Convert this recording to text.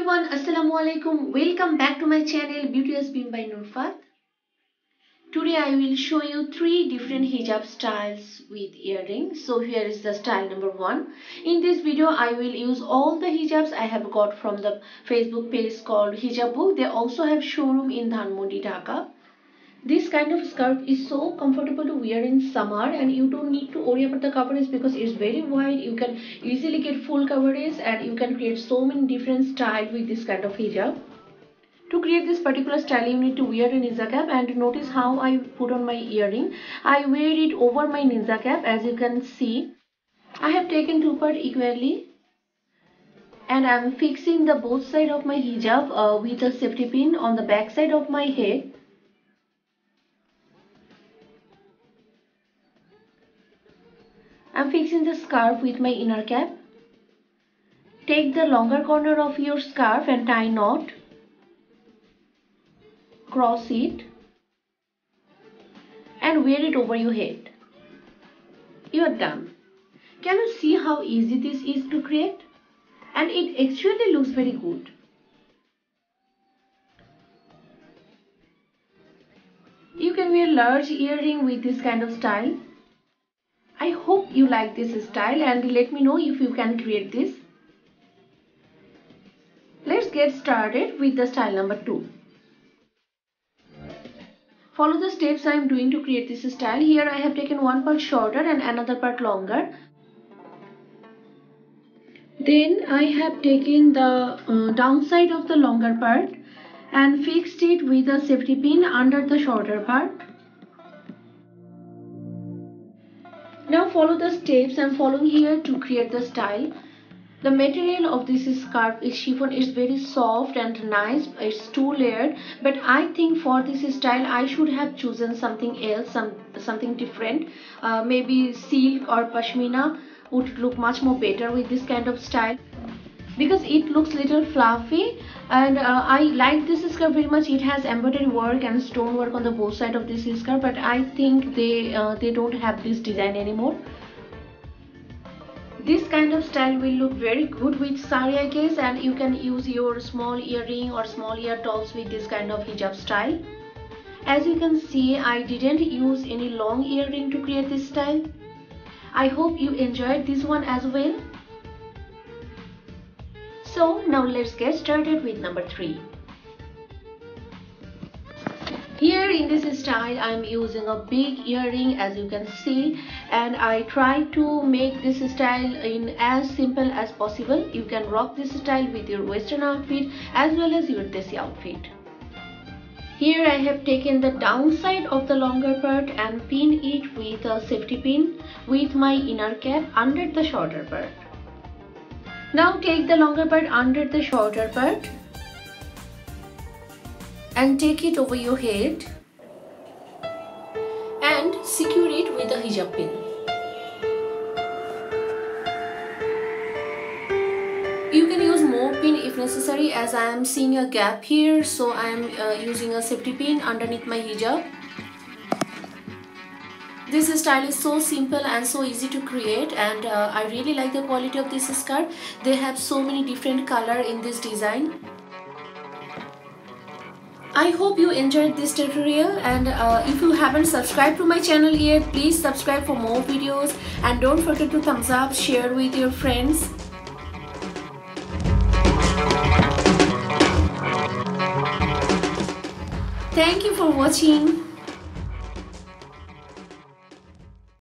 everyone, Assalamu alaikum. Welcome back to my channel Beauteous Beam by Nurfat. Today I will show you three different hijab styles with earrings. So here is the style number one. In this video I will use all the hijabs I have got from the Facebook page called Hijab Book. They also have showroom in Dhanmondi, Dhaka. This kind of scarf is so comfortable to wear in summer and you don't need to worry about the coverage because it's very wide. You can easily get full coverage and you can create so many different styles with this kind of hijab. To create this particular style you need to wear a ninja cap and notice how I put on my earring. I wear it over my ninja cap as you can see. I have taken two part equally and I am fixing the both side of my hijab uh, with a safety pin on the back side of my head I'm fixing the scarf with my inner cap. Take the longer corner of your scarf and tie knot. Cross it and wear it over your head. You are done. Can you see how easy this is to create? And it actually looks very good. You can wear large earring with this kind of style. I hope you like this style and let me know if you can create this. Let's get started with the style number 2. Follow the steps I am doing to create this style. Here I have taken one part shorter and another part longer. Then I have taken the uh, downside of the longer part and fixed it with a safety pin under the shorter part. Now follow the steps I'm following here to create the style. The material of this scarf is chiffon. It's very soft and nice. It's two layered. But I think for this style I should have chosen something else, some something different. Uh, maybe silk or pashmina would look much more better with this kind of style because it looks little fluffy and uh, I like this skirt very much. It has embroidery work and stone work on the both side of this skirt but I think they uh, they don't have this design anymore. This kind of style will look very good with sari I guess and you can use your small earring or small ear tops with this kind of hijab style. As you can see I didn't use any long earring to create this style. I hope you enjoyed this one as well so now let's get started with number 3. Here in this style I am using a big earring as you can see and I try to make this style in as simple as possible. You can rock this style with your western outfit as well as your desi outfit. Here I have taken the downside of the longer part and pin it with a safety pin with my inner cap under the shorter part. Now take the longer part under the shorter part and take it over your head and secure it with a hijab pin. You can use more pin if necessary as I am seeing a gap here so I am uh, using a safety pin underneath my hijab. This style is so simple and so easy to create and uh, I really like the quality of this skirt. They have so many different color in this design. I hope you enjoyed this tutorial and uh, if you haven't subscribed to my channel yet, please subscribe for more videos and don't forget to thumbs up, share with your friends. Thank you for watching.